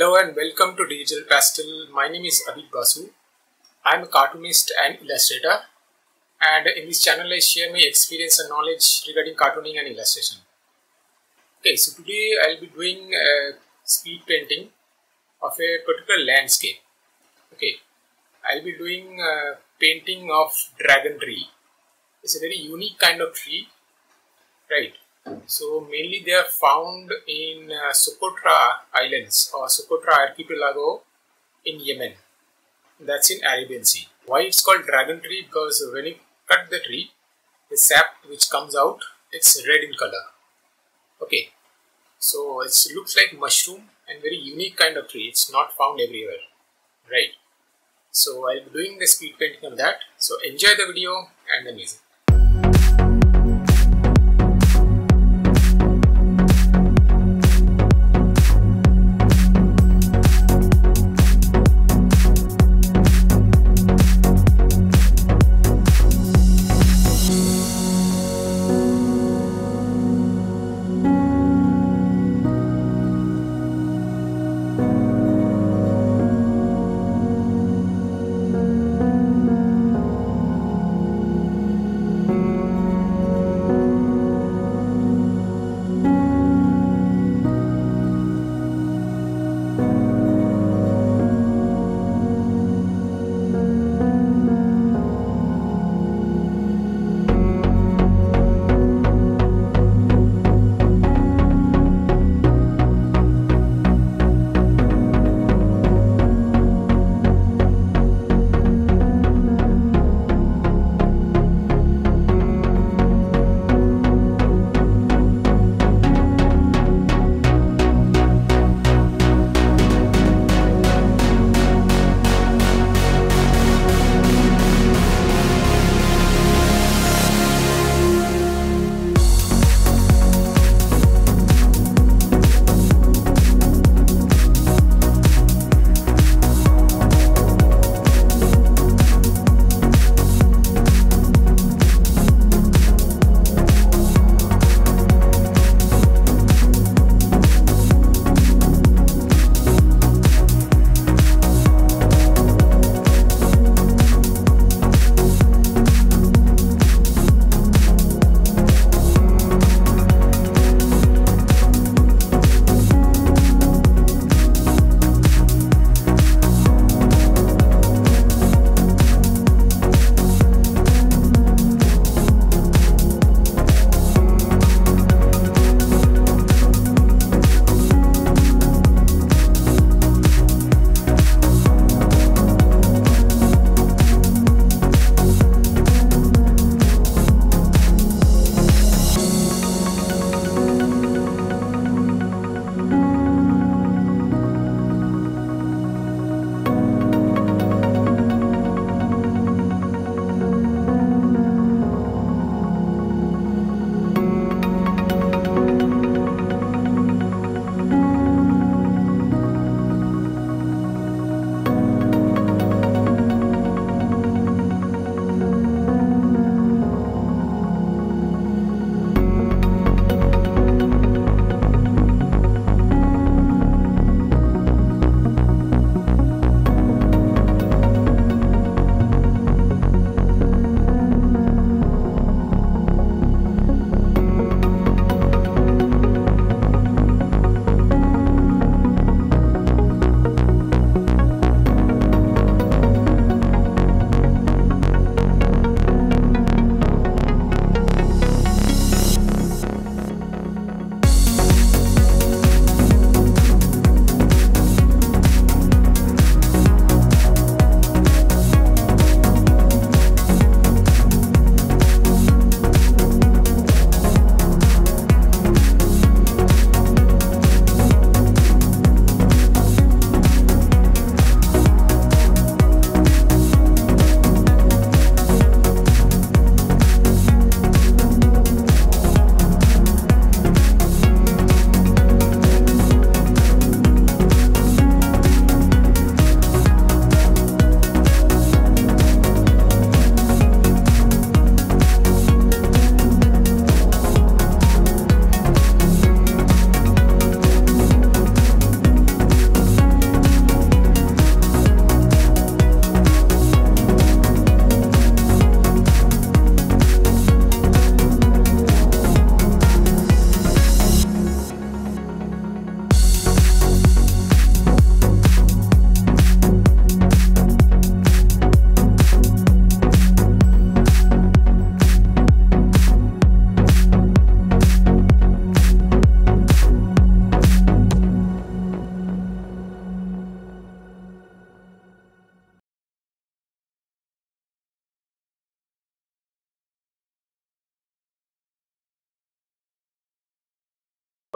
Hello and welcome to Digital Pastel. My name is Abhik Basu. I'm a cartoonist and illustrator, and in this channel, I share my experience and knowledge regarding cartooning and illustration. Okay, so today I'll be doing a speed painting of a particular landscape. Okay, I'll be doing a painting of dragon tree. It's a very unique kind of tree, right? So mainly they are found in uh, Socotra Islands or Socotra Archipelago in Yemen. That's in Arabian Sea. Why it's called dragon tree? Because when you cut the tree, the sap which comes out, it's red in color. Okay, so it looks like mushroom and very unique kind of tree. It's not found everywhere, right? So I'll be doing the speed painting of that. So enjoy the video and the music.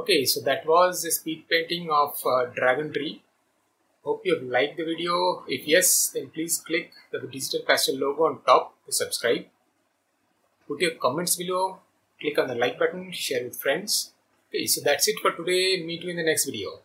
Okay, so that was a speed painting of uh, Dragon Tree. Hope you have liked the video. If yes, then please click the digital pastel logo on top to subscribe. Put your comments below, click on the like button, share with friends. Okay, so that's it for today. Meet you in the next video.